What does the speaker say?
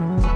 oh